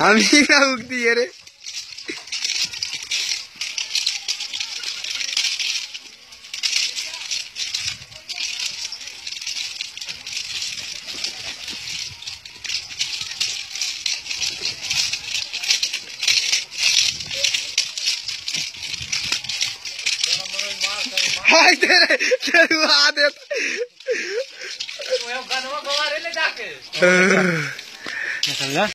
हम ही ना उगती है रे। हाय तेरे तेरे आ दे गानवा गवा रे ले जाके।